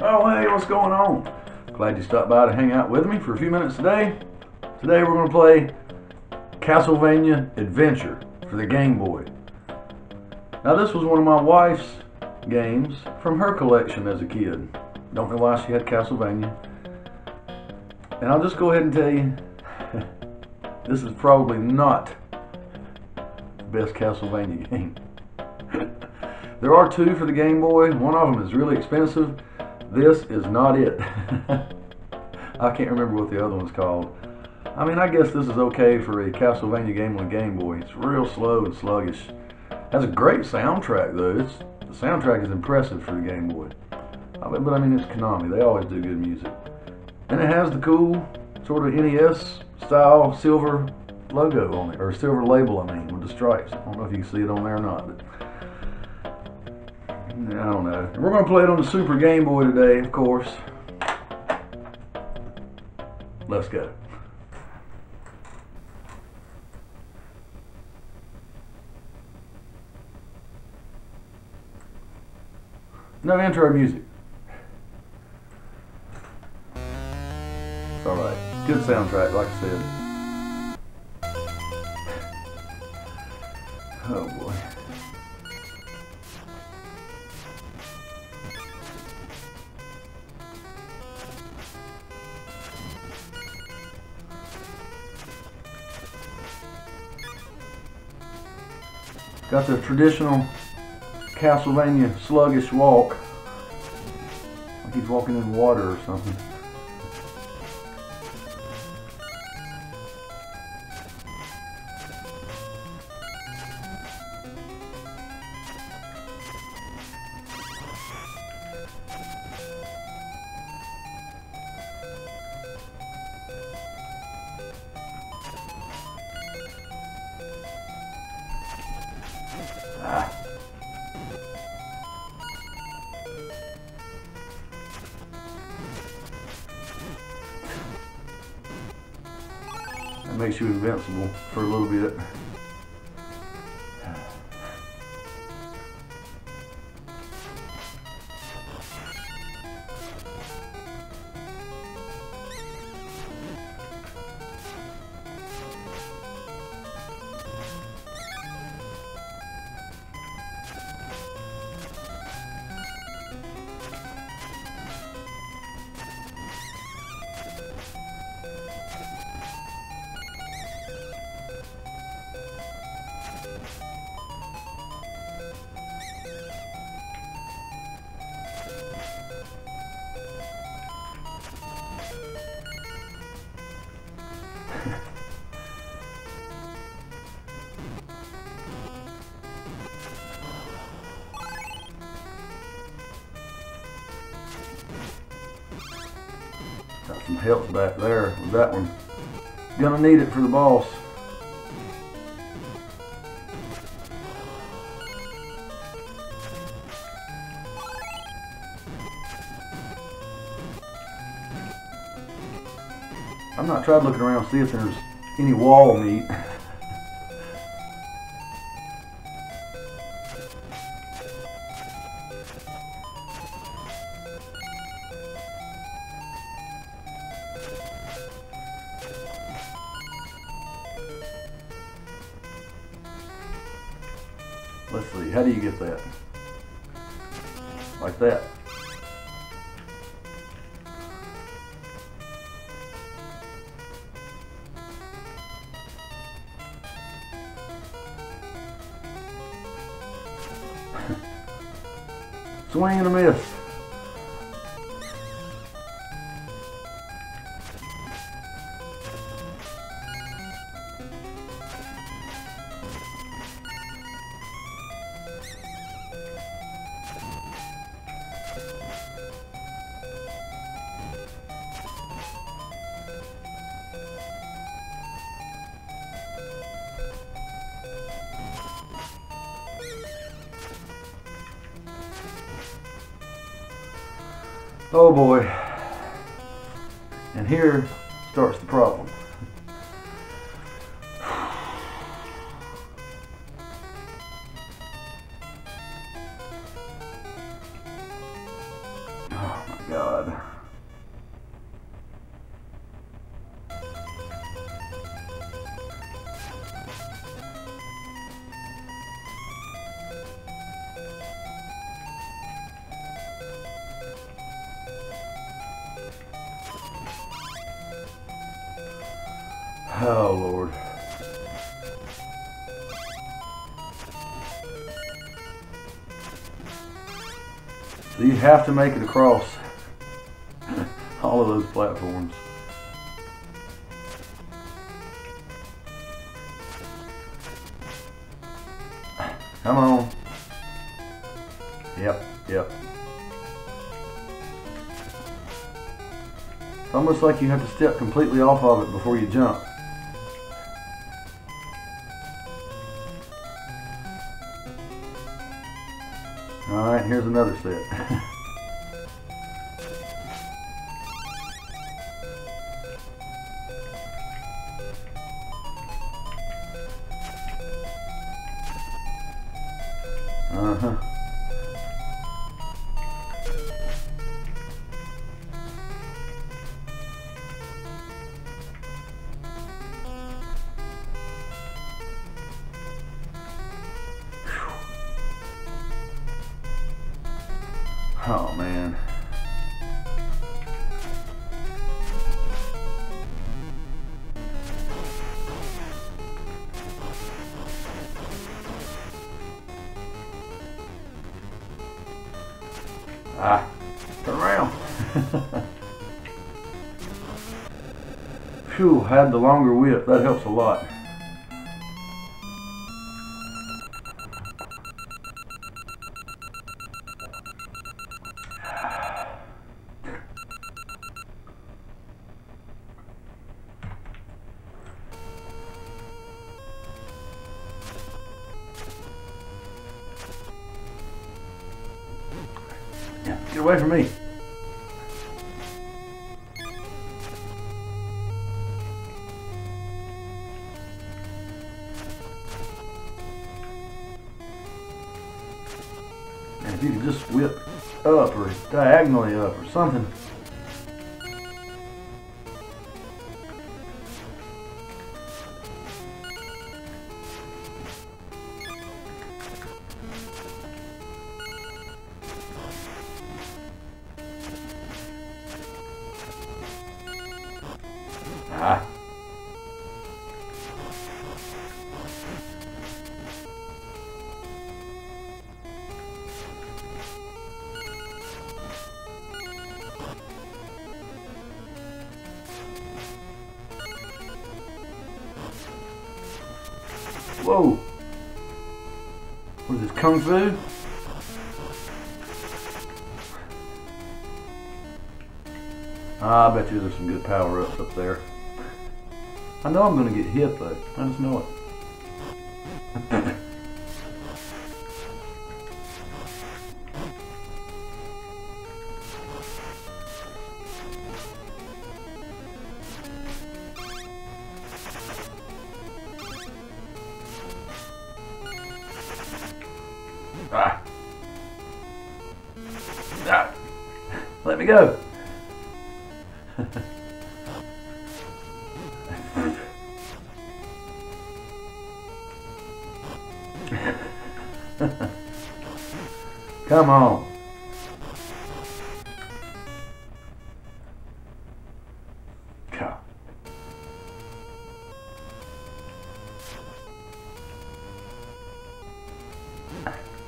Oh, hey, what's going on? Glad you stopped by to hang out with me for a few minutes today. Today we're going to play Castlevania Adventure for the Game Boy. Now, this was one of my wife's games from her collection as a kid. Don't know why she had Castlevania. And I'll just go ahead and tell you, this is probably not the best Castlevania game. there are two for the Game Boy. One of them is really expensive. This is not it. I can't remember what the other one's called. I mean, I guess this is okay for a Castlevania game on Game Boy. It's real slow and sluggish. Has a great soundtrack though. It's the soundtrack is impressive for the Game Boy. I mean, but I mean, it's Konami. They always do good music. And it has the cool sort of NES style silver logo on it, or silver label, I mean, with the stripes. I don't know if you can see it on there or not. But I don't know. We're going to play it on the Super Game Boy today, of course. Let's go. No intro music. It's alright. Good soundtrack, like I said. Oh boy. Got the traditional Castlevania sluggish walk. Like he's walking in water or something. Makes you invincible for a little bit. Help back there with that one. Gonna need it for the boss. I'm not trying looking around to see if there's any wall meat. Let's see, how do you get that? Like that. Swing and a miss. Oh boy. And here starts the problem. Oh my God. Oh, Lord. So you have to make it across all of those platforms. Come on. Yep, yep. It's almost like you have to step completely off of it before you jump. Alright, here's another set. man. Ah, turn around. Phew, had the longer whip. That helps a lot. Yeah, get away from me. And if you could just whip up or diagonally up or something. Whoa. What is this, Kung Fu? Ah, I bet you there's some good power-ups up there. I know I'm gonna get hit though. I just know it. Go. Come on.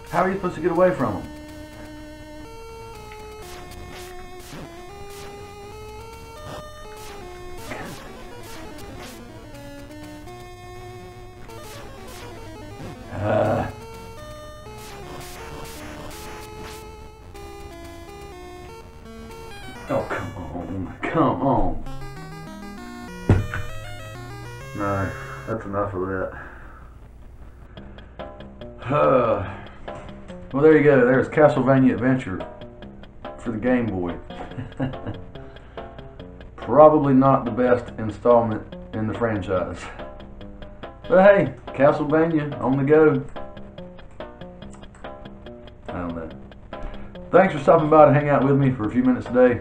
How are you supposed to get away from them? Oh, come on. Come on. No, that's enough of that. Uh, well, there you go. There's Castlevania Adventure for the Game Boy. Probably not the best installment in the franchise. But hey, Castlevania on the go. I don't know. Thanks for stopping by to hang out with me for a few minutes today.